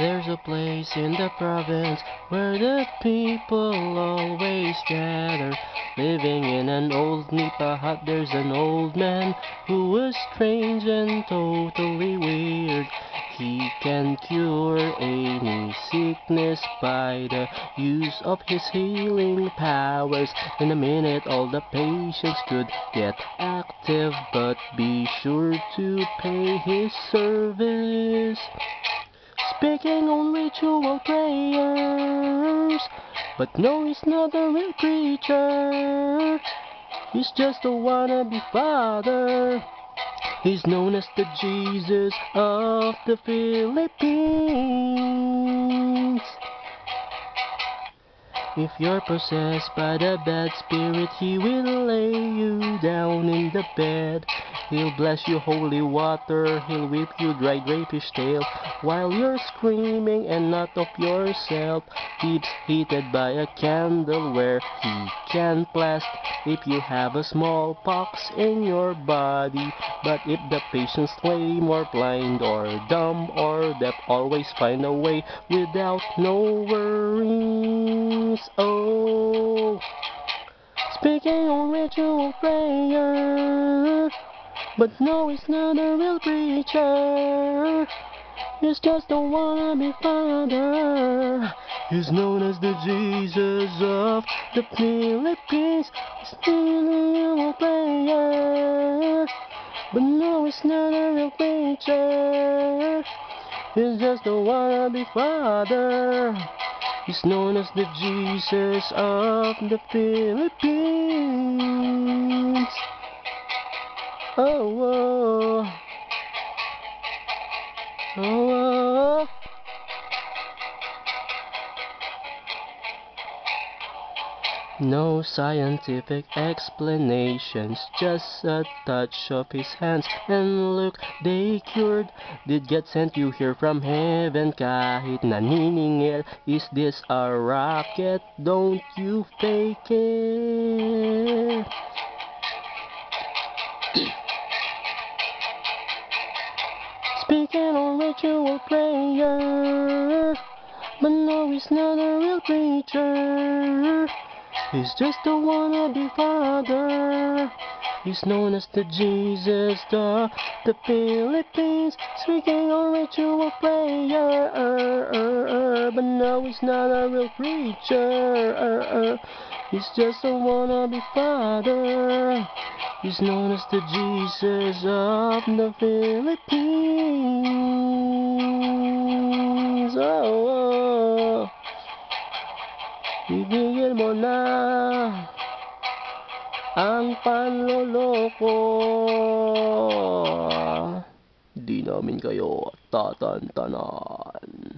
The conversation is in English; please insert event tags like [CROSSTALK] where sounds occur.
There's a place in the province where the people always gather. Living in an old nipa hut, there's an old man who is strange and totally weird. He can cure any sickness by the use of his healing powers. In a minute, all the patients could get active, but be sure to pay his service. Speaking on ritual prayers, but no, he's not a real preacher. He's just a wannabe father. He's known as the Jesus of the Philippines. If you're possessed by the bad spirit, he will lay you down in the bed. He'll bless you holy water, he'll whip you dried ray fish tail, while you're screaming and not of yourself. Keeps heated by a candle where he can blast if you have a small pox in your body. But if the patient's lame or blind or dumb or deaf, always find a way without no worries. Oh, speaking on ritual prayer. But no, it's not a real preacher. He's just a wannabe father. He's known as the Jesus of the Philippines. He's still a player. But no, he's not a real preacher. He's just a wannabe father. He's known as the Jesus of the Philippines. Oh, oh, oh. No scientific explanations, just a touch of his hands and look, they cured. Did God sent you here from heaven kahit naniningil. Is this a raket? Don't you fake it. [CLEARS THROAT] Speaking on ritual prayer, but no, he's not a real preacher. He's just a wannabe father. He's known as the Jesus of the Philippines. Speaking on ritual prayer, but no, he's not a real preacher. He's just a wannabe father. He's known as the Jesus of the Philippines. Oh, oh. Mo na ang panloloko. Di namin kayo tatantanan.